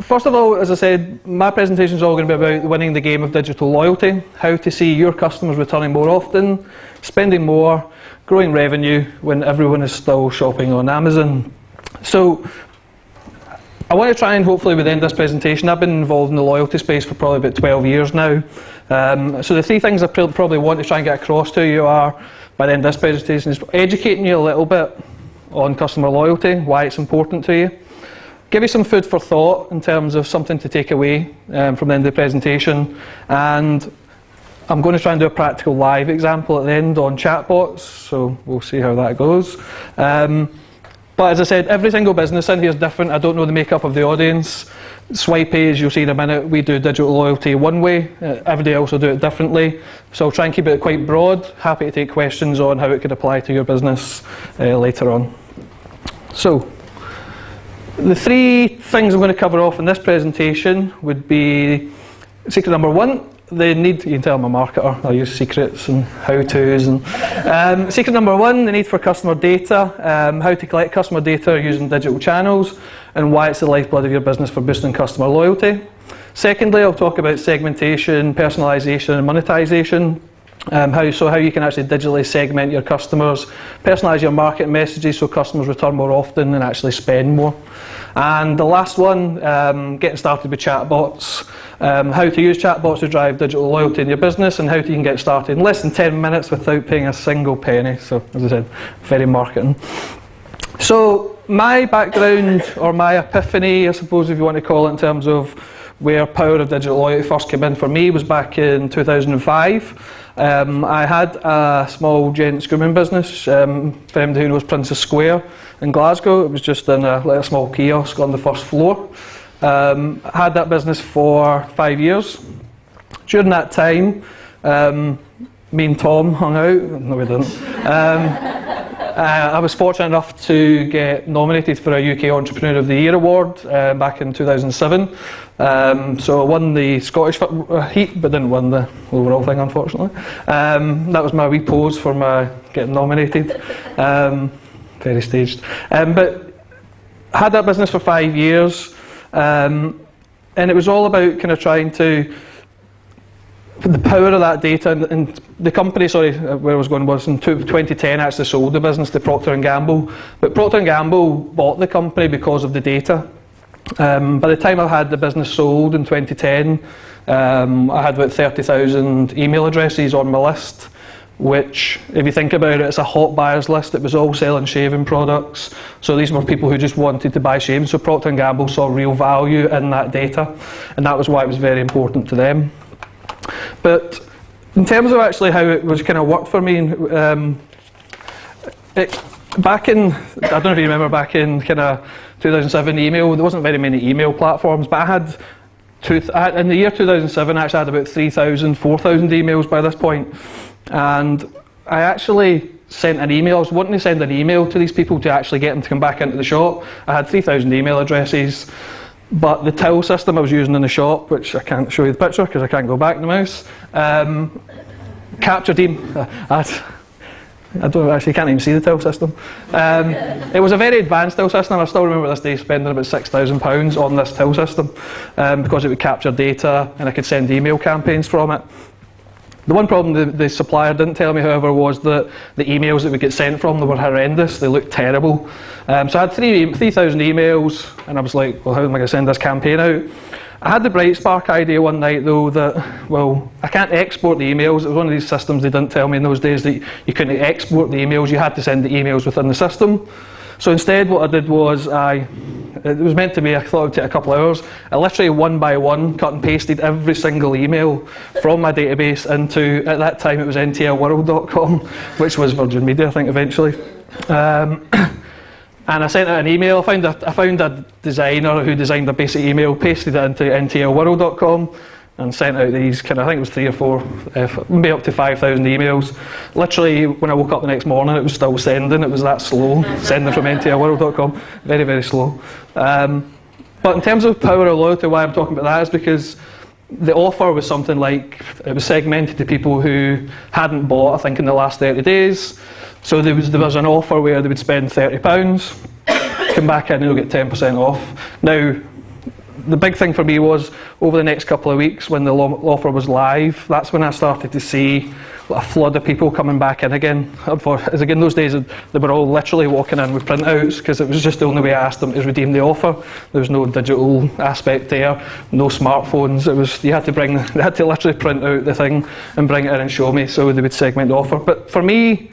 first of all, as I said, my presentation is all going to be about winning the game of digital loyalty, how to see your customers returning more often, spending more, growing revenue when everyone is still shopping on Amazon. So I want to try and hopefully within this presentation, I've been involved in the loyalty space for probably about 12 years now. Um, so the three things I probably want to try and get across to you are, by the end of this presentation, is educating you a little bit on customer loyalty, why it's important to you. Give you some food for thought in terms of something to take away um, from the end of the presentation. And I'm going to try and do a practical live example at the end on chatbots, so we'll see how that goes. Um, but as I said, every single business in here is different. I don't know the makeup of the audience. Swipii, as you'll see in a minute, we do digital loyalty one way. Uh, everybody else will do it differently. So I'll try and keep it quite broad. Happy to take questions on how it could apply to your business uh, later on. So, the three things I'm going to cover off in this presentation would be secret number one, the need, you can tell I'm a marketer, I use secrets and how-tos. And, um, secret number one, the need for customer data, um, how to collect customer data using digital channels, and why it's the lifeblood of your business for boosting customer loyalty. Secondly, I'll talk about segmentation, personalisation and monetisation. Um, how, so how you can actually digitally segment your customers, personalise your market messages so customers return more often and actually spend more. And the last one, um, getting started with chatbots, um, how to use chatbots to drive digital loyalty in your business and how you can get started in less than 10 minutes without paying a single penny. So as I said, very marketing. So my background or my epiphany, I suppose if you want to call it in terms of where power of digital loyalty first came in for me was back in 2005. Um, I had a small gent grooming business, um, for anybody who knows Princes Square in Glasgow. It was just in a, like a small kiosk on the first floor. Um, I had that business for five years. During that time, um, me and Tom hung out. No, we didn't. Uh, I was fortunate enough to get nominated for a UK Entrepreneur of the Year award uh, back in 2007. Um, so I won the Scottish uh, heat, but didn't win the overall thing, unfortunately. Um, that was my wee pose for my getting nominated. Um, very staged. Um, but had that business for five years, um, and it was all about kind of trying to the power of that data and, and, the company, sorry, uh, where I was going was in 2010 actually sold the business to Procter & Gamble. But Procter & Gamble bought the company because of the data. Um, by the time I had the business sold in 2010, um, I had about 30,000 email addresses on my list, which, if you think about it, it's a hot buyers list. It was all selling shaving products. So these were people who just wanted to buy shaving. So Procter & Gamble saw real value in that data, and that was why it was very important to them. But in terms of actually how it was kind of worked for me, um, it, back in, I don't know if you remember back in kind of 2007 email, there wasn't very many email platforms, but I had, two, I in the year 2007 I actually had about 3,000, 4,000 emails by this point. And I actually sent an email, I was wanting to send an email to these people to actually get them to come back into the shop. I had 3,000 email addresses. But the till system I was using in the shop, which I can't show you the picture because I can't go back in the mouse, um, captured him. Uh, I don't actually can't even see the till system. Um, it was a very advanced till system. I still remember this day spending about six thousand pounds on this till system um, because it would capture data and I could send email campaigns from it. The one problem the, the, supplier didn't tell me, however, was that the emails that we get sent from them were horrendous. They looked terrible. Um, so I had 3,000 3, emails, and I was like, well, how am I going to send this campaign out? I had the Brightspark idea one night, though, that, well, I can't export the emails. It was one of these systems they didn't tell me in those days that you couldn't export the emails. You had to send the emails within the system. So instead, what I did was I, it was meant to be, I thought it would take a couple of hours. I literally one by one cut and pasted every single email from my database into, at that time it was ntlworld.com, which was Virgin Media, I think, eventually. Um, and I sent out an email. I found a, I found a designer who designed a basic email, pasted it into ntlworld.com and sent out these kind of, I think it was three or four, uh, maybe up to 5,000 emails. Literally, when I woke up the next morning, it was still sending. It was that slow, sending from ntlworld.com. Very, very slow. Um, but in terms of power of loyalty, why I'm talking about that is because the offer was something like, it was segmented to people who hadn't bought, I think, in the last 30 days. So there was, there was an offer where they would spend £30, come back in and they'll get 10% off. Now, the big thing for me was over the next couple of weeks when the offer was live, that's when I started to see a flood of people coming back in again. As again, those days they were all literally walking in with printouts because it was just the only way I asked them to redeem the offer. There was no digital aspect there, no smartphones. It was you had to bring, they had to literally print out the thing and bring it in and show me, so they would segment the offer. But for me,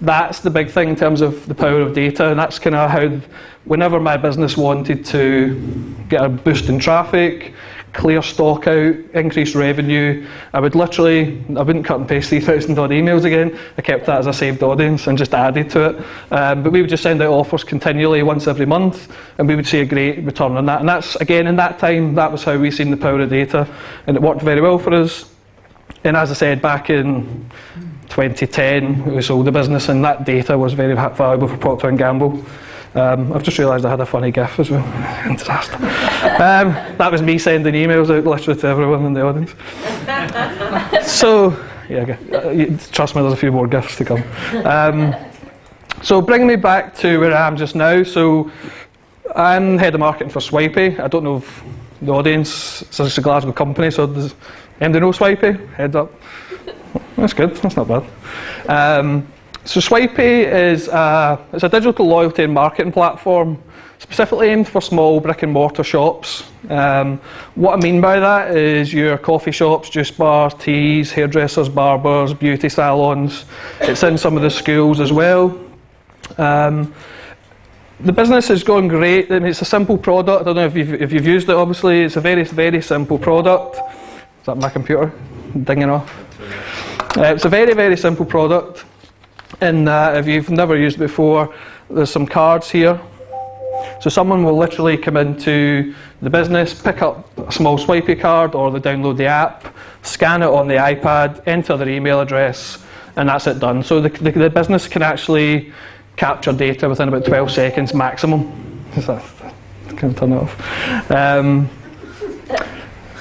that's the big thing in terms of the power of data, and that's kind of how, whenever my business wanted to get a boost in traffic, clear stock out, increase revenue, I would literally, I wouldn't cut and paste 3,000 odd emails again. I kept that as a saved audience and just added to it. Um, but we would just send out offers continually once every month, and we would see a great return on that. And that's, again, in that time, that was how we seen the power of data, and it worked very well for us. And as I said, back in 2010 we sold the business and that data was very valuable for Procter & Gamble. Um, I've just realised I had a funny gif as well. Disaster. Um, that was me sending emails out literally to everyone in the audience. so, yeah, uh, trust me, there's a few more gifs to come. Um, so, bringing me back to where I am just now. So, I'm head of marketing for Swipii. I don't know if the audience, it's a Glasgow company, so does anybody know Swipii? Head up. That's good. That's not bad. Um, so Swipii is a, it's a digital loyalty and marketing platform specifically aimed for small brick and mortar shops. Um, what I mean by that is your coffee shops, juice bars, teas, hairdressers, barbers, beauty salons. It's in some of the schools as well. Um, the business is going great. I mean, it's a simple product. I don't know if you've, if you've used it, obviously. It's a very, very simple product. Is that my computer dinging off? Uh, it's a very, very simple product. And uh, if you've never used it before, there's some cards here. So someone will literally come into the business, pick up a small Swipii card, or they download the app, scan it on the iPad, enter their email address, and that's it done. So the, the, the business can actually capture data within about 12 seconds maximum. Can I turn it off? Um,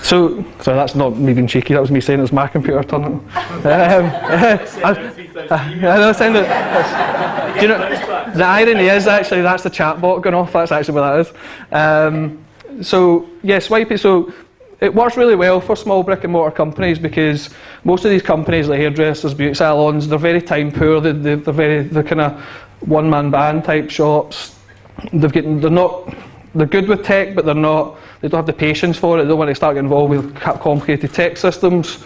so, so that's not me being cheeky, that was me saying it was my computer turning. um, I, know, sound it, do you know, the irony is actually that's the chatbot going off, that's actually what that is. Um, so, yeah, Swipii, so it works really well for small brick and mortar companies because most of these companies like hairdressers, beauty salons, they're very time poor, they, they, they're very, they're kind of one man band type shops. They've getting, they're not, they're good with tech, but they're not they don't have the patience for it. They don't want to start getting involved with complicated tech systems.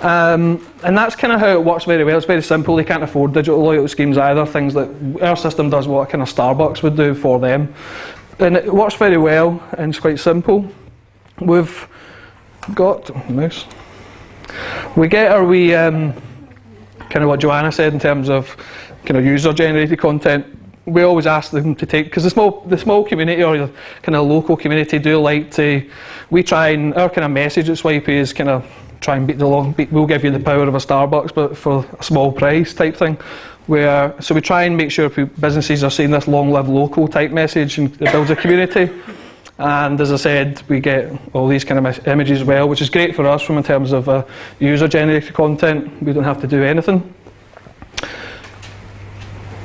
Um, and that's kind of how it works very well. It's very simple. They can't afford digital loyalty schemes either. Things that our system does what kind of Starbucks would do for them. And it works very well and it's quite simple. We've got mouse. We get our we um, kind of what Joanna said in terms of kind of user generated content we always ask them to take because the small the small community or the kind of local community do like to we try and our kind of message at Swipii is kind of try and beat the beat, we'll give you the power of a Starbucks but for a small price type thing. Where so we try and make sure businesses are seeing this long live local type message and it builds a community. And as I said we get all these kind of images as well which is great for us from in terms of uh, user generated content. We don't have to do anything.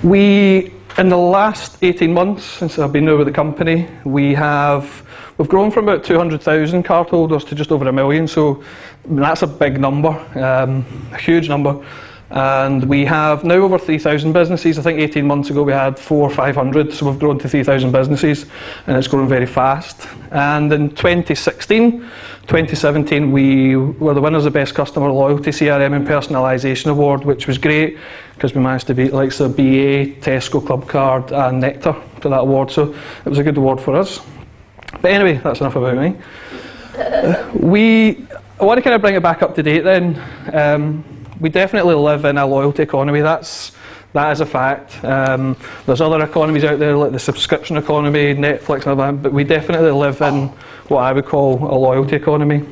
We in the last 18 months since I've been over the company, we have we've grown from about 200,000 cardholders to just over a million. So that's a big number, um, a huge number. And we have now over 3,000 businesses. I think 18 months ago we had four or 500, so we've grown to 3,000 businesses, and it's growing very fast. And in 2016, 2017, we were the winners of Best Customer Loyalty CRM and Personalisation Award, which was great because we managed to beat like so BA, Tesco, Clubcard, and Nectar to that award. So it was a good award for us. But anyway, that's enough about me. Uh, we, I want to kind of bring it back up to date then. Um, we definitely live in a loyalty economy. That's that is a fact. Um, there's other economies out there like the subscription economy, Netflix, and all that, but we definitely live in what I would call a loyalty economy.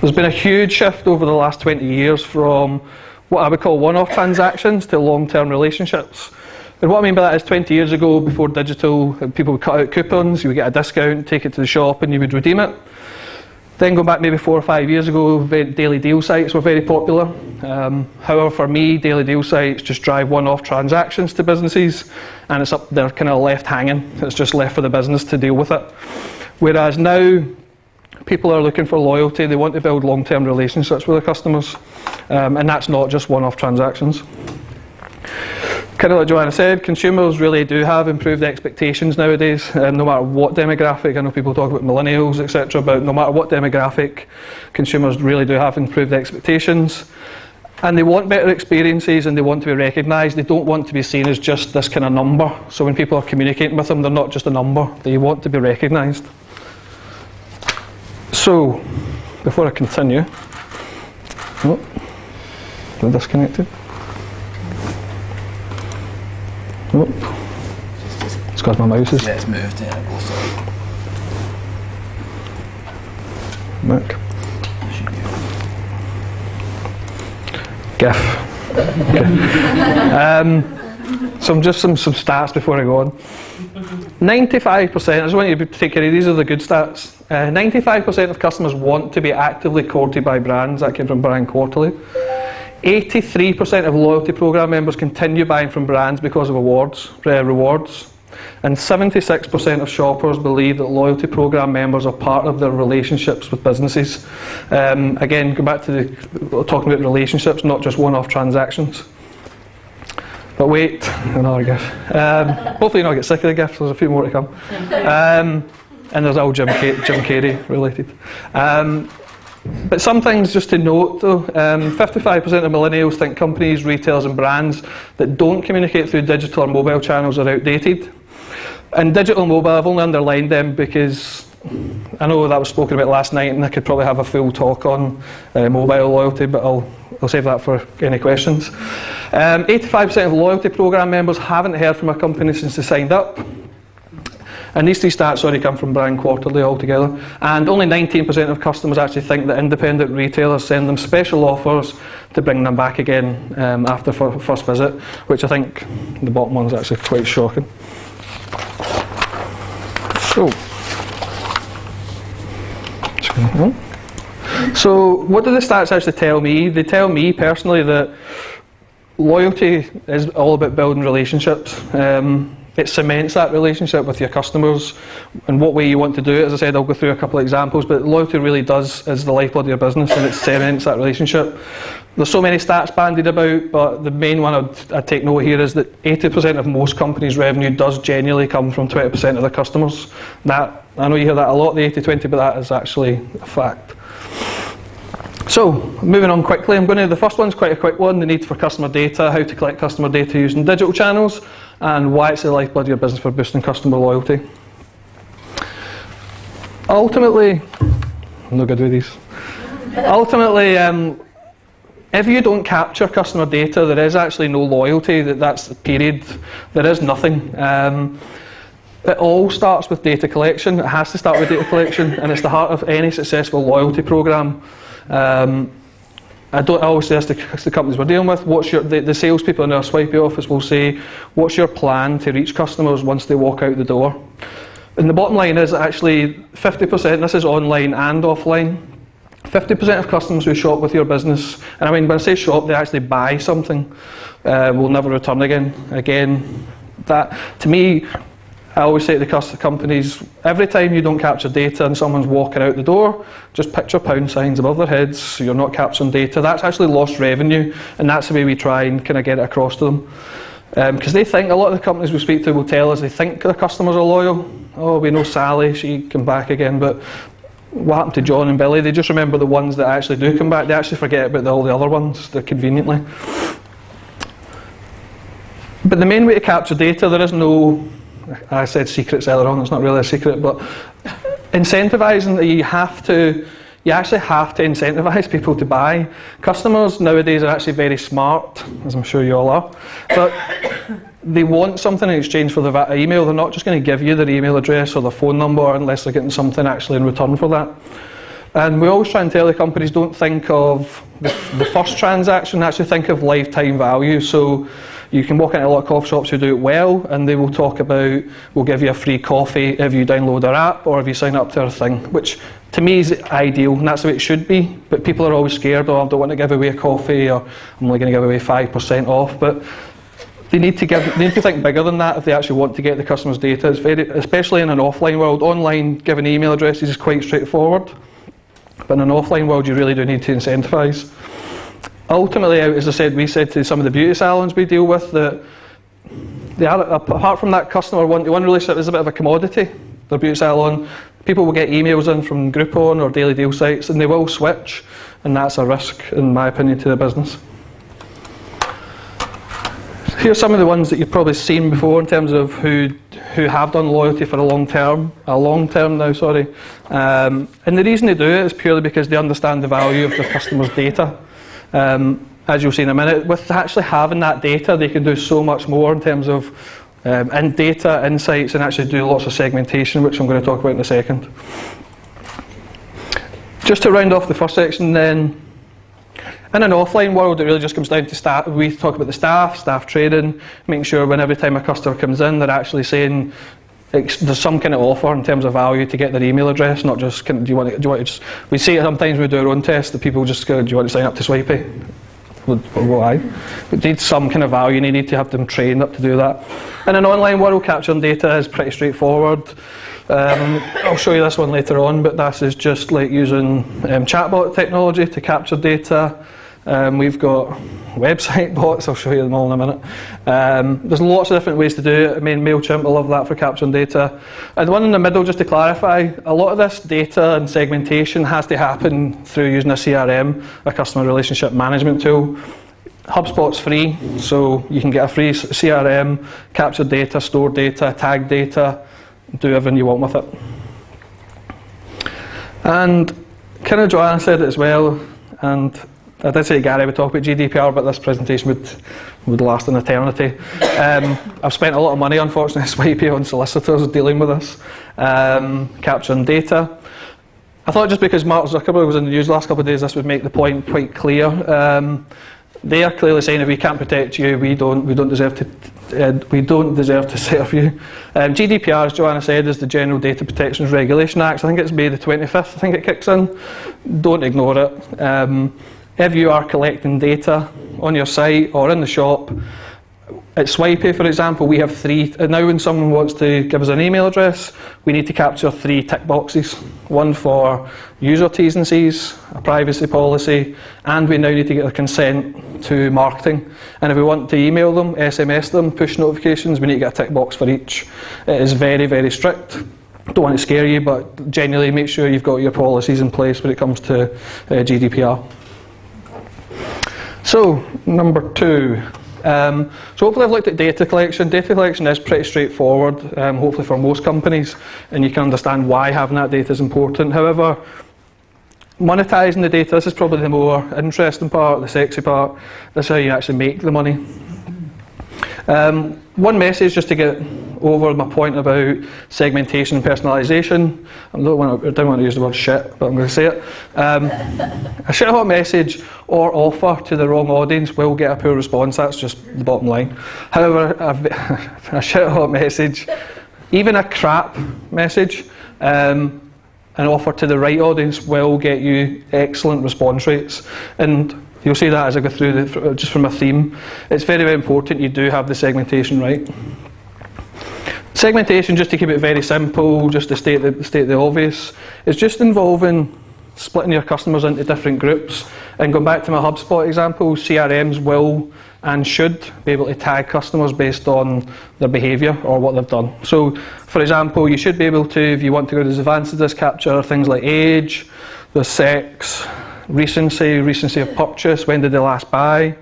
There's been a huge shift over the last 20 years from what I would call one-off transactions to long-term relationships. And what I mean by that is 20 years ago, before digital, people would cut out coupons, you would get a discount, take it to the shop, and you would redeem it Then going back maybe four or five years ago, daily deal sites were very popular. Um, however, for me, daily deal sites just drive one-off transactions to businesses, and it's up there kind of left hanging. It's just left for the business to deal with it. Whereas now, people are looking for loyalty. They want to build long-term relationships with their customers, um, and that's not just one-off transactions kind of like Joanna said, consumers really do have improved expectations nowadays, um, no matter what demographic. I know people talk about millennials, etc., but no matter what demographic, consumers really do have improved expectations. And they want better experiences and they want to be recognised. They don't want to be seen as just this kind of number. So when people are communicating with them, they're not just a number, they want to be recognised. So, before I continue, oh, disconnected? Oh. It's because my mouse is. Yeah, it's moved. Yeah, also. Mac. GIF. Um, some just some, some stats before I go on. 95%, I just want you to take care of these are the good stats. 95% uh, of customers want to be actively courted by brands. That came from Brand Quarterly. 83% of loyalty program members continue buying from brands because of awards, uh, rewards. And 76% of shoppers believe that loyalty program members are part of their relationships with businesses. Um, again, go back to the, talking about relationships, not just one-off transactions. But wait, another gift. Um, hopefully, you not get sick of the gifts. There's a few more to come. Um, and there's all Jim, Jim Carrey related. Um, but some things just to note though, 55% um, of millennials think companies, retailers and brands that don't communicate through digital or mobile channels are outdated. And digital and mobile, I've only underlined them because I know that was spoken about last night and I could probably have a full talk on uh, mobile loyalty, but I'll, I'll save that for any questions. 85% um, of loyalty program members haven't heard from a company since they signed up. And these three stats already come from Brand Quarterly altogether. And only 19% of customers actually think that independent retailers send them special offers to bring them back again um, after first visit, which I think the bottom one is actually quite shocking. So, so what do the stats actually tell me? They tell me personally that loyalty is all about building relationships. Um, it cements that relationship with your customers and what way you want to do it. As I said, I'll go through a couple of examples, but loyalty really does is the lifeblood of your business and it cements that relationship. There's so many stats bandied about, but the main one I'd, I'd take note here is that 80% of most companies' revenue does genuinely come from 20% of their customers. That I know you hear that a lot, the 80-20, but that is actually a fact. So, moving on quickly, I'm going to, the first one's quite a quick one, the need for customer data, how to collect customer data using digital channels and why it's the lifeblood of your business for boosting customer loyalty. Ultimately, I'm good with these. Ultimately, um, if you don't capture customer data, there is actually no loyalty. That that's the period. There is nothing. Um, it all starts with data collection. It has to start with data collection, and it's the heart of any successful loyalty program. Um, I don't I always this to the companies we're dealing with. What's your the, the salespeople in our Swipii office will say, "What's your plan to reach customers once they walk out the door?" And the bottom line is actually 50%. This is online and offline. 50% of customers who shop with your business, and I mean when I say shop, they actually buy something, uh, will never return again. Again, that to me I always say to the companies, every time you don't capture data and someone's walking out the door, just picture pound signs above their heads so you're not capturing data. That's actually lost revenue, and that's the way we try and kind of get it across to them. Because um, they think, a lot of the companies we speak to will tell us they think their customers are loyal. Oh, we know Sally, she come back again, but what happened to John and Billy? They just remember the ones that actually do come back. They actually forget about the, all the other ones, conveniently. But the main way to capture data, there is no I said secrets earlier on, it's not really a secret, but incentivising, you have to, you actually have to incentivise people to buy. Customers nowadays are actually very smart, as I'm sure you all are, but they want something in exchange for the email. They're not just going to give you their email address or their phone number unless they're getting something actually in return for that. And we always try and tell the companies don't think of the, the first transaction, actually think of lifetime value. So you can walk into a lot of coffee shops who do it well, and they will talk about, we'll give you a free coffee if you download our app or if you sign up to our thing, which to me is ideal, and that's the way it should be. But people are always scared, oh, I don't want to give away a coffee, or I'm only going to give away 5% off. But they need to give, they need to think bigger than that if they actually want to get the customer's data. It's very, especially in an offline world. Online, giving email addresses is quite straightforward. But in an offline world, you really do need to incentivise. Ultimately, as I said, we said to some of the beauty salons we deal with that they are, apart from that customer one-to-one relationship, is a bit of a commodity. Their beauty salon, people will get emails in from Groupon or daily deal sites, and they will switch, and that's a risk, in my opinion, to the business. Here's some of the ones that you've probably seen before in terms of who who have done loyalty for a long term, a long term now, sorry. Um, and the reason they do it is purely because they understand the value of their customers' data. Um, as you'll see in a minute, with actually having that data, they can do so much more in terms of um, in data, insights, and actually do lots of segmentation, which I'm going to talk about in a second. Just to round off the first section then, in an offline world, it really just comes down to staff. We talk about the staff, staff training, making sure when every time a customer comes in, they're actually saying there's some kind of offer in terms of value to get their email address, not just do you want to, do you want to just. We see it sometimes when we do our own test that people just go, do you want to sign up to Swipii? Why? It needs some kind of value and you need to have them trained up to do that. In an online world, capturing data is pretty straightforward. Um, I'll show you this one later on, but this is just like using um, chatbot technology to capture data. Um, we've got website bots, I'll show you them all in a minute. Um, there's lots of different ways to do it. I mean, MailChimp, I love that for capturing data. And the one in the middle, just to clarify, a lot of this data and segmentation has to happen through using a CRM, a customer relationship management tool. HubSpot's free, so you can get a free CRM, capture data, store data, tag data, do everything you want with it. And kind of Joanna said it as well, and I did say Gary would talk about GDPR, but this presentation would, would last an eternity. Um, I've spent a lot of money, unfortunately, Swipii on solicitors dealing with this, um, capturing data. I thought just because Mark Zuckerberg was in the news the last couple of days, this would make the point quite clear. Um, they are clearly saying if we can't protect you, we don't, we don't deserve to, uh, we don't deserve to serve you. Um, GDPR, as Joanna said, is the General Data Protection Regulation Act. I think it's May the 25th. I think it kicks in. Don't ignore it. Um, if you are collecting data on your site or in the shop, at Swipii, for example, we have three. Uh, now, when someone wants to give us an email address, we need to capture three tick boxes. One for user T's and C's, a privacy policy, and we now need to get their consent to marketing. And if we want to email them, SMS them, push notifications, we need to get a tick box for each. It is very, very strict. Don't want to scare you, but genuinely make sure you've got your policies in place when it comes to uh, GDPR. So, number two. Um, so hopefully I've looked at data collection. Data collection is pretty straightforward, um, hopefully for most companies, and you can understand why having that data is important. However, monetizing the data, this is probably the more interesting part, the sexy part. This is how you actually make the money. Um, one message just to get over my point about segmentation and personalisation. I don't want, to, use the word shit, but I'm going to say it. Um, a shit hot message or offer to the wrong audience will get a poor response. That's just the bottom line. However, a, a shit hot message, even a crap message, um, an offer to the right audience will get you excellent response rates. And You'll see that as I go through, the, just from a theme. It's very, very important you do have the segmentation right. Segmentation, just to keep it very simple, just to state the, state the obvious, is just involving splitting your customers into different groups. And going back to my HubSpot example, CRMs will and should be able to tag customers based on their behaviour or what they've done. So, for example, you should be able to, if you want to go as advanced this, capture things like age, the sex, recency, recency of purchase, when did they last buy,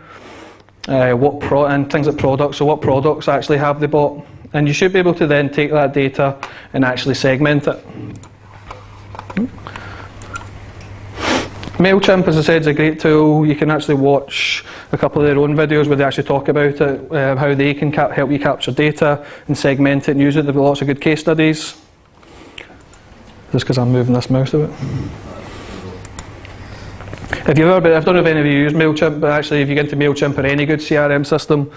uh, what pro and things like products, so what products actually have they bought. And you should be able to then take that data and actually segment it. MailChimp, as I said, is a great tool. You can actually watch a couple of their own videos where they actually talk about it, uh, how they can help you capture data and segment it and use it. They've got lots of good case studies. Just because I'm moving this mouse a bit. If you've ever been, I don't know if any of you use MailChimp, but actually if you get into MailChimp or any good CRM system,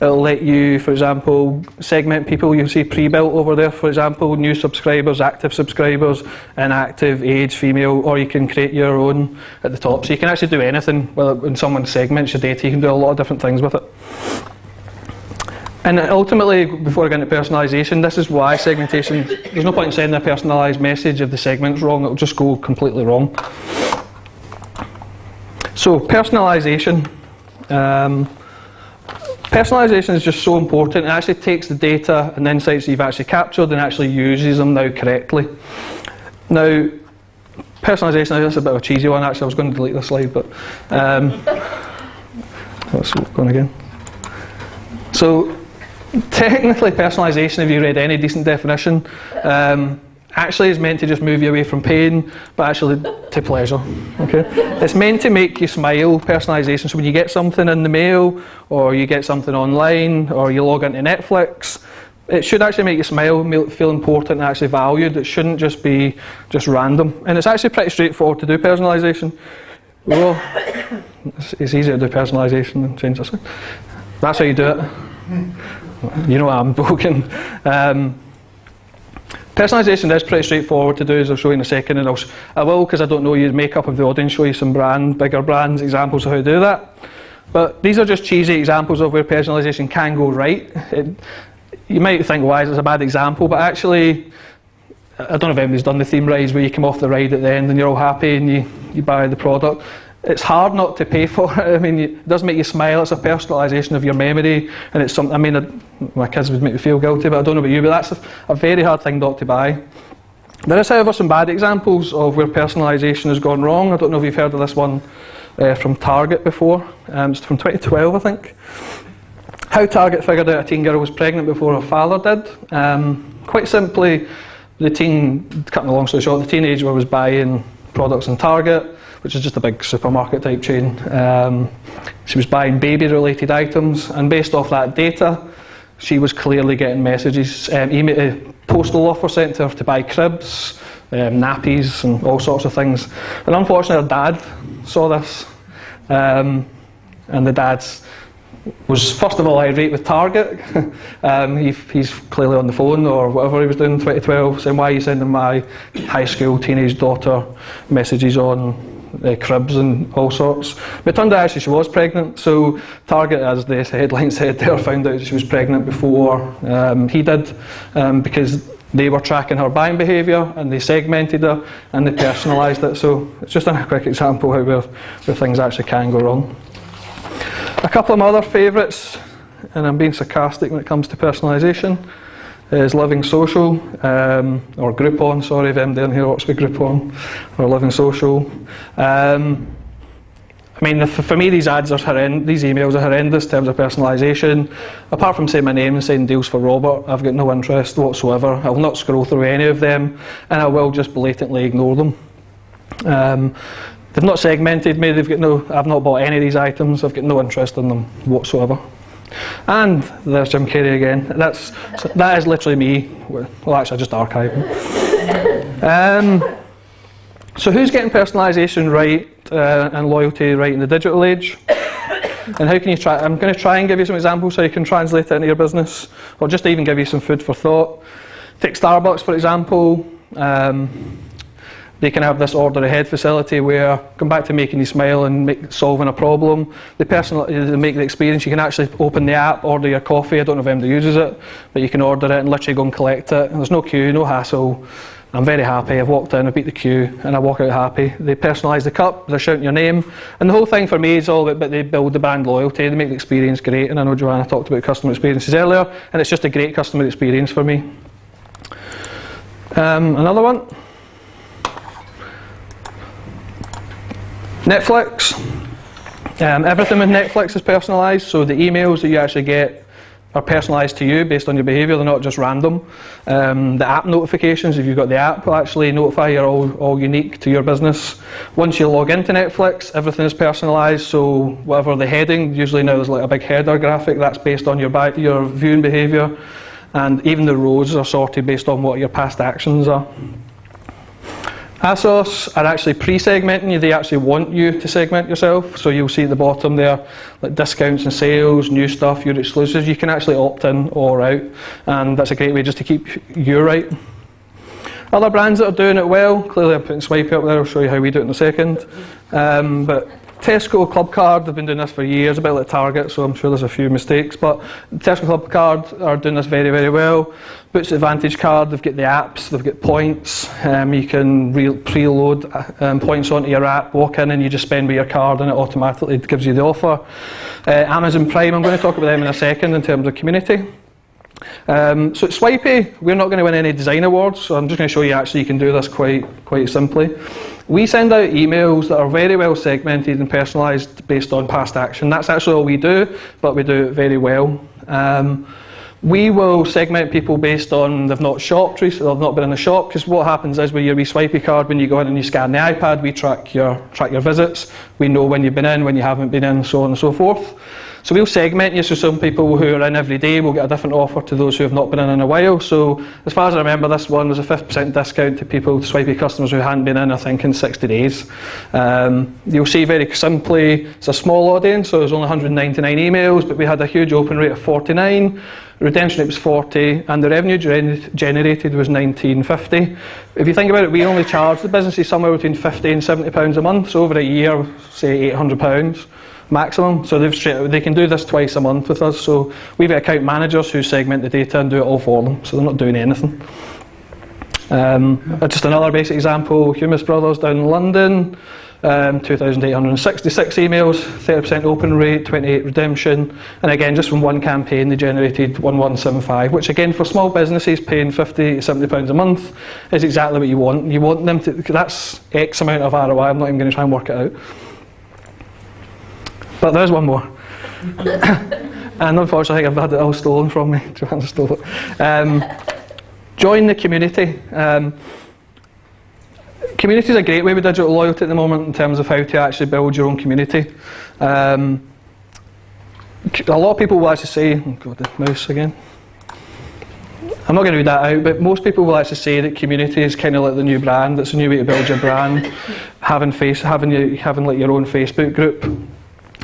It'll let you, for example, segment people. You see pre-built over there, for example, new subscribers, active subscribers, inactive, age, female, or you can create your own at the top. So you can actually do anything. Well, when someone segments your data, you can do a lot of different things with it. And ultimately, before I get into personalisation, this is why segmentation, there's no point in sending a personalised message if the segment's wrong, it'll just go completely wrong. So, personalisation. Um, personalisation is just so important. It actually takes the data and the insights that you've actually captured and actually uses them now correctly. Now, personalisation, this is a bit of a cheesy one actually, I was going to delete this slide, but um, let's go on again. So, technically, personalisation, if you read any decent definition, um, actually is meant to just move you away from pain, but actually to pleasure. Okay, it's meant to make you smile. Personalisation. So when you get something in the mail, or you get something online, or you log into Netflix, it should actually make you smile, feel important, and actually valued. It shouldn't just be just random. And it's actually pretty straightforward to do personalisation. Well, it's, it's easier to do personalisation than change this. That's how you do it. You know I'm joking. Um, Personalisation is pretty straightforward to do, as I'll show you in a second, and I'll, I will, because I don't know your makeup of the audience, show you some brand, bigger brands, examples of how to do that. But these are just cheesy examples of where personalisation can go right. It, you might think, why is this a bad example? But actually, I don't know if anybody's done the theme rides where you come off the ride at the end and you're all happy and you, you buy the product it's hard not to pay for it. I mean, it does make you smile. It's a personalisation of your memory, and it's something. I mean, my kids would make me feel guilty, but I don't know about you. But that's a, a very hard thing not to buy. There is, however, some bad examples of where personalisation has gone wrong. I don't know if you've heard of this one uh, from Target before. Um, it's from 2012, I think. How Target figured out a teen girl was pregnant before her father did. Um, quite simply, the teen, cutting a long story short, the teenager was buying products in Target which is just a big supermarket type chain. Um, she was buying baby related items, and based off that data, she was clearly getting messages, um, email, uh, postal offer sent to her to buy cribs, um, nappies, and all sorts of things. And unfortunately, her dad saw this, um, and the dad's was first of all irate with Target. um, he, he's clearly on the phone or whatever he was doing in 2012, saying, Why are you sending my high school teenage daughter messages on uh, cribs and all sorts. But it turned out actually she was pregnant, so Target, as the headline said there, found out she was pregnant before um, he did um, because they were tracking her buying behaviour and they segmented her and they personalised it. So it's just a quick example how where, where things actually can go wrong. A couple of other favourites, and I'm being sarcastic when it comes to personalisation is Living Social, um, or Groupon, sorry if I'm down here works with Groupon, or Living Social. Um, I mean, for me, these ads are horrendous, these emails are horrendous in terms of personalisation. Apart from saying my name and saying deals for Robert, I've got no interest whatsoever. I will not scroll through any of them, and I will just blatantly ignore them. Um, they've not segmented me, they've got no, I've not bought any of these items, I've got no interest in them whatsoever. And there's Jim Carrey again. That's that is literally me. Well, actually, just archived Um, so, who's getting personalisation right uh, and loyalty right in the digital age? And how can you try? I'm going to try and give you some examples so you can translate it into your business, or just even give you some food for thought. Take Starbucks for example. Um, they can have this order ahead facility where, come back to making you smile and make, solving a problem. The person they make the experience, you can actually open the app, order your coffee. I don't know if anybody uses it, but you can order it and literally go and collect it. There's no queue, no hassle. I'm very happy. I've walked in, I beat the queue, and I walk out happy. They personalise the cup, they're shouting your name. And the whole thing for me is all about, but they build the brand loyalty, they make the experience great. And I know Joanna talked about customer experiences earlier, and it's just a great customer experience for me. Um, another one. Netflix. Um, everything with Netflix is personalised, so the emails that you actually get are personalised to you based on your behaviour, they're not just random. Um, the app notifications, if you've got the app, will actually notify you, are all, all unique to your business. Once you log into Netflix, everything is personalised, so whatever the heading, usually now there's like a big header graphic, that's based on your, your viewing behaviour, and even the rows are sorted based on what your past actions are. ASOS are actually pre-segmenting you. They actually want you to segment yourself. So you'll see at the bottom there, like discounts and sales, new stuff, your exclusives. You can actually opt in or out, and that's a great way just to keep you right. Other brands that are doing it well, clearly I'm putting Swipii up there. I'll show you how we do it in a second. Um, but Tesco Clubcard have been doing this for years, a bit like Target, so I'm sure there's a few mistakes. But Tesco Clubcard are doing this very, very well. Boots Advantage card, they've got the apps, they've got points. Um, you can re- preload um, points onto your app, walk in, and you just spend with your card, and it automatically gives you the offer. Uh, Amazon Prime, I'm going to talk about them in a second in terms of community. Um, so at Swipii, we're not going to win any design awards, so I'm just going to show you actually you can do this quite, quite simply. We send out emails that are very well segmented and personalised based on past action. That's actually all we do, but we do it very well. Um, we will segment people based on they've not shopped recently, they've not been in a shop, because what happens is with your Swipii card, when you go in and you scan the iPad, we track your, track your visits, we know when you've been in, when you haven't been in, so on and so forth. So we'll segment you, so some people who are in every day will get a different offer to those who have not been in in a while. So as far as I remember, this one was a 50% discount to people, Swipii customers who hadn't been in, I think, in 60 days. Um, you'll see very simply, it's a small audience, so there's only 199 emails, but we had a huge open rate of 49 redemption rate was 40 and the revenue generated was 1950 if you think about it we only charge the businesses somewhere between 50 and 70 pounds a month so over a year say 800 pounds maximum. So they've straight, they can do this twice a month with us. So we've got account managers who segment the data and do it all for them. So they're not doing anything. Um, just another basic example, Hummus Brothers down in London, um, 2,866 emails, 30% open rate, 28 redemption, and again, just from one campaign, they generated 1175, which again, for small businesses paying 50 to 70 pounds a month is exactly what you want. You want them to, that's X amount of ROI, I'm not even going to try and work it out. But there's one more. and unfortunately, I've had it all stolen from me. Joanna stole it. Um, join the community. Um, community is a great way with digital loyalty at the moment in terms of how to actually build your own community. Um, a lot of people will actually say, oh God, the mouse again. I'm not going to read that out, but most people will actually say that community is kind of like the new brand. It's a new way to build your brand. having face, having your, having like your own Facebook group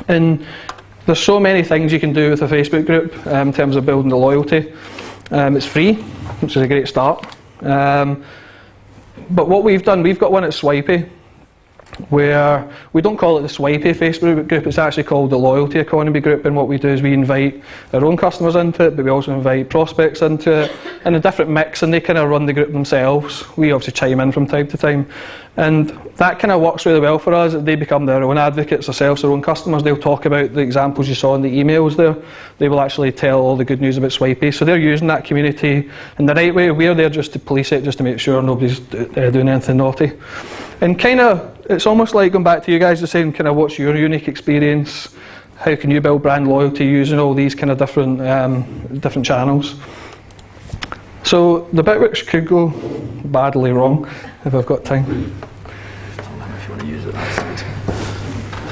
and there's so many things you can do with a Facebook group um, in terms of building the loyalty. Um, it's free, which is a great start. Um, but what we've done, we've got one at Swipii, where we don't call it the Swipii Facebook group, it's actually called the Loyalty Economy Group. And what we do is we invite our own customers into it, but we also invite prospects into it in a different mix, and they kind of run the group themselves. We obviously chime in from time to time. And that kind of works really well for us. They become their own advocates themselves, their own customers. They'll talk about the examples you saw in the emails there. They will actually tell all the good news about Swipii. So they're using that community in the right way. We're there just to police it, just to make sure nobody's uh, doing anything naughty. And kind of, it's almost like going back to you guys, the saying, kind of, what's your unique experience? How can you build brand loyalty using all these kind of different um, different channels? So the bit which could go badly wrong, if I've got time.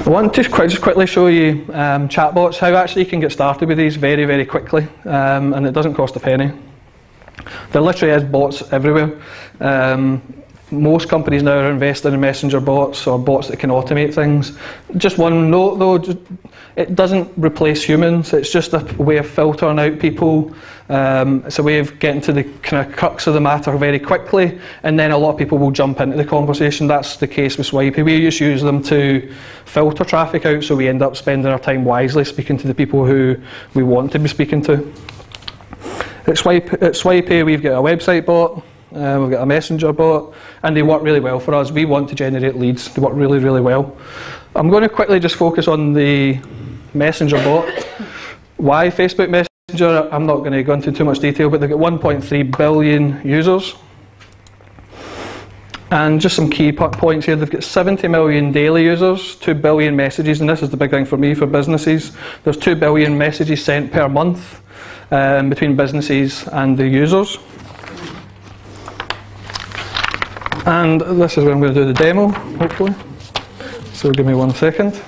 I want to quite, just quickly show you um, chatbots, how actually you can get started with these very, very quickly, um, and it doesn't cost a penny. There literally is bots everywhere. Um, most companies now are investing in messenger bots or bots that can automate things. Just one note though, it doesn't replace humans. It's just a way of filtering out people. Um, it's a way of getting to the kind of crux of the matter very quickly, and then a lot of people will jump into the conversation. That's the case with Swipii. We just use them to filter traffic out, so we end up spending our time wisely speaking to the people who we want to be speaking to. At, Swipe, at Swipii, we've got a website bot. Uh, we've got a messenger bot, and they work really well for us. We want to generate leads. They work really, really well. I'm going to quickly just focus on the messenger bot. Why Facebook Messenger? I'm not going to go into too much detail, but they've got 1.3 billion users. And just some key points here. They've got 70 million daily users, 2 billion messages, and this is the big thing for me for businesses. There's 2 billion messages sent per month um, between businesses and the users. And this is where I'm going to do the demo, hopefully. So give me one second.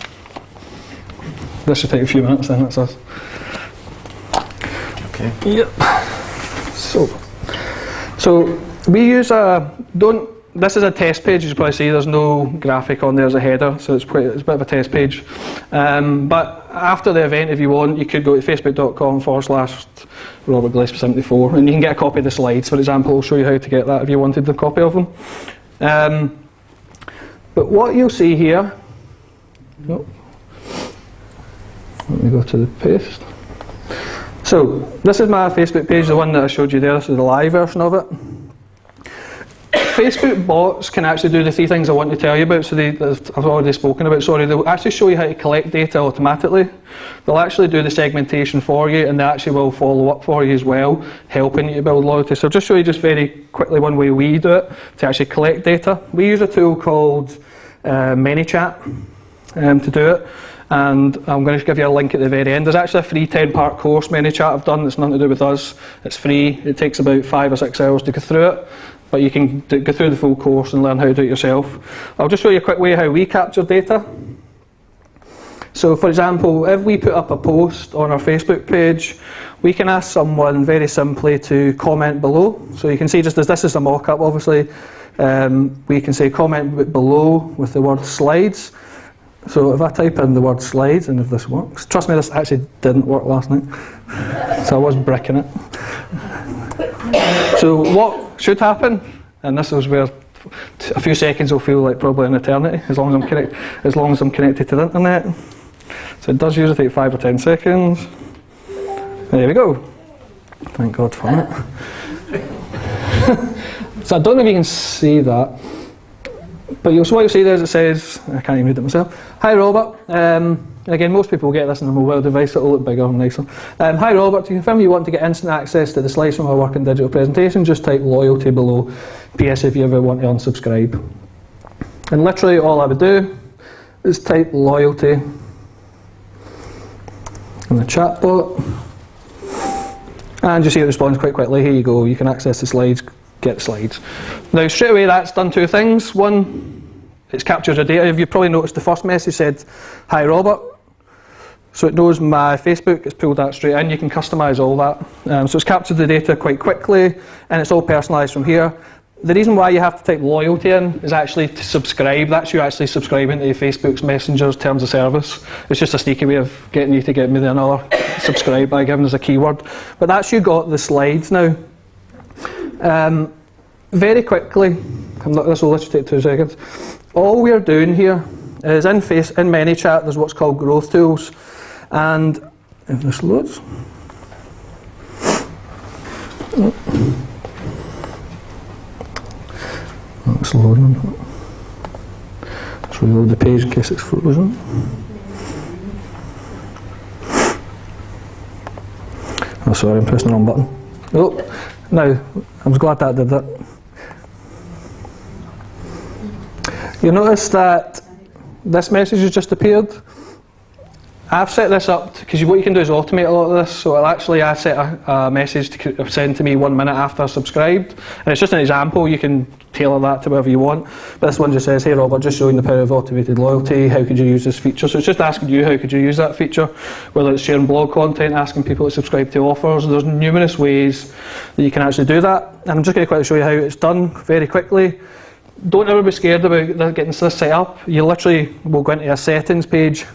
This should take a few minutes then, that's us. Okay. Yep. So, so we use a, don't this is a test page, as you probably see, there's no graphic on there as a header, so it's, quite, it's a bit of a test page. Um, but after the event, if you want, you could go to facebook.com forward slash Robert Gillespie 74 and you can get a copy of the slides, for example. I'll show you how to get that if you wanted the copy of them. Um, but what you'll see here, oh, let me go to the paste. So, this is my Facebook page, the one that I showed you there, this is the live version of it. Facebook bots can actually do the three things I want to tell you about, so they, I've already spoken about, sorry, they'll actually show you how to collect data automatically. They'll actually do the segmentation for you and they actually will follow up for you as well, helping you build loyalty. So I'll just show you just very quickly one way we do it to actually collect data. We use a tool called uh, ManyChat um, to do it and I'm going to give you a link at the very end. There's actually a free 10 part course ManyChat I've done that's nothing to do with us. It's free, it takes about five or six hours to go through it but you can go through the full course and learn how to do it yourself. I'll just show you a quick way how we capture data. So for example, if we put up a post on our Facebook page, we can ask someone very simply to comment below. So you can see just as this is a mock-up obviously, um, we can say comment below with the word slides. So if I type in the word slides and if this works, trust me this actually didn't work last night. so I was bricking it. So what should happen, and this is where a few seconds will feel like probably an eternity, as long as I'm connect, as long as I'm connected to the internet. So it does usually take five or ten seconds. There we go. Thank God for it. so I don't know if you can see that, but you'll, what you'll see there is it says, I can't even read it myself. Hi Robert. Um, again, most people will get this on a mobile device, it'll look bigger and nicer. Um, hi Robert, to confirm you want to get instant access to the slides from our Working Digital presentation, just type loyalty below. PS if you ever want to unsubscribe. And literally all I would do is type loyalty in the chat bot. And you see it responds quite quickly. Here you go, you can access the slides, get slides. Now straight away that's done two things. One, it's captured the data. You've probably noticed the first message said, Hi Robert, so it knows my Facebook, it's pulled that straight in, you can customise all that. Um, so it's captured the data quite quickly and it's all personalised from here. The reason why you have to type loyalty in is actually to subscribe. That's you actually subscribing to Facebook's Messenger's terms of service. It's just a sneaky way of getting you to get me another subscribe by giving us a keyword. But that's you got the slides now. Um, very quickly, not, this will literally take two seconds. All we're doing here is in, face, in ManyChat, there's what's called growth tools. And if this loads, oh, it's loading. Let's reload the page in case it's frozen. Oh, sorry, I'm pressing the wrong button. Oh, now, I'm glad that did that. You notice that this message has just appeared. I've set this up because what you can do is automate a lot of this. So actually I set a, a, message to send to me one minute after I subscribed, and it's just an example. You can tailor that to whatever you want. But this one just says, "Hey Robert, just showing the power of automated loyalty. How could you use this feature?" So it's just asking you how could you use that feature, whether it's sharing blog content, asking people to subscribe to offers. There's numerous ways that you can actually do that, and I'm just going to quickly show you how it's done very quickly. Don't ever be scared about getting this set up. You literally will go into a settings page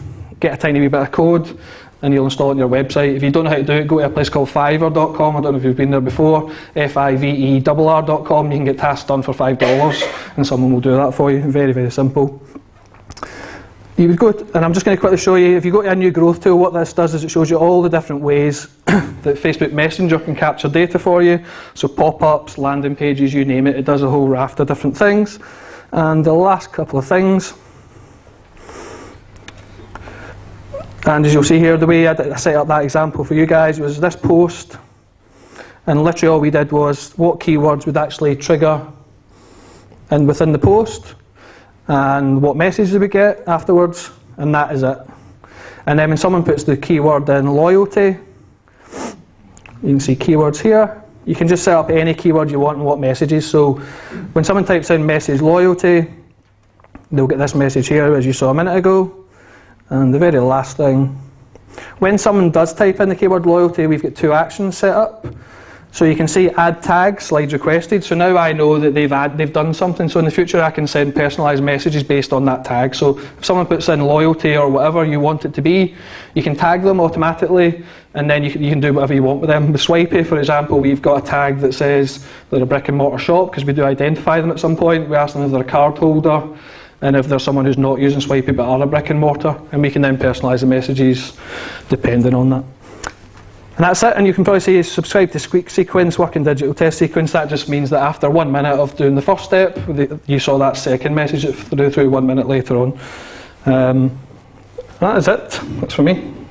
get a tiny wee bit of code and you'll install it on your website. If you don't know how to do it, go to a place called fiverr.com. I don't know if you've been there before. F-I-V-E-R-R.com. You can get tasks done for $5 and someone will do that for you. Very, very simple. You would go, to, and I'm just going to quickly show you, if you go to a new growth tool, what this does is it shows you all the different ways that Facebook Messenger can capture data for you. So pop-ups, landing pages, you name it, it does a whole raft of different things. And the last couple of things, And as you'll see here, the way I set up that example for you guys was this post, and literally all we did was what keywords would actually trigger and within the post, and what messages we get afterwards, and that is it. And then when someone puts the keyword in loyalty, you can see keywords here. You can just set up any keyword you want and what messages. So when someone types in message loyalty, they'll get this message here as you saw a minute ago. And the very last thing, when someone does type in the keyword loyalty, we've got two actions set up. So you can see add tag, slides requested. So now I know that they've add, they've done something. So in the future I can send personalised messages based on that tag. So if someone puts in loyalty or whatever you want it to be, you can tag them automatically and then you can, you can do whatever you want with them. With Swipii, for example, we've got a tag that says they're a brick and mortar shop because we do identify them at some point. We ask them if they're a card holder and if there's someone who's not using Swipii but are a brick and mortar, and we can then personalise the messages depending on that. And that's it, and you can probably see subscribe to Squeak Sequence, working digital test sequence. That just means that after one minute of doing the first step, you saw that second message through through one minute later on. Um, that is it. That's for me.